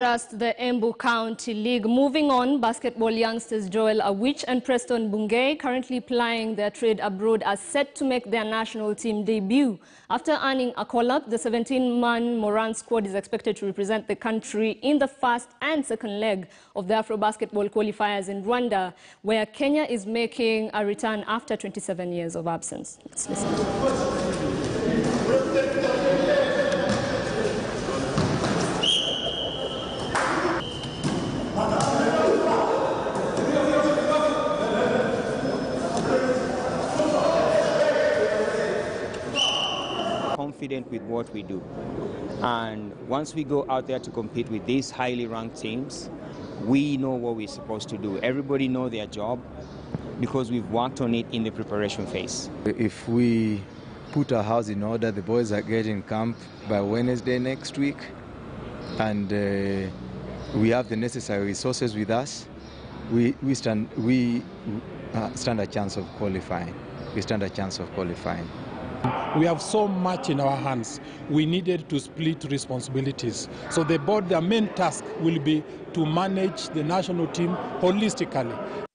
Just the Embu County League. Moving on, basketball youngsters Joel Awich and Preston Bungei, currently plying their trade abroad, are set to make their national team debut. After earning a call-up, the 17-man Moran squad is expected to represent the country in the first and second leg of the Afro basketball qualifiers in Rwanda, where Kenya is making a return after 27 years of absence. Let's listen. Confident with what we do. And once we go out there to compete with these highly ranked teams, we know what we're supposed to do. Everybody know their job because we've worked on it in the preparation phase. If we put our house in order, the boys are getting camp by Wednesday next week, and uh, we have the necessary resources with us. We, we stand we uh, stand a chance of qualifying. We stand a chance of qualifying. We have so much in our hands. We needed to split responsibilities. So the board, their main task will be to manage the national team holistically.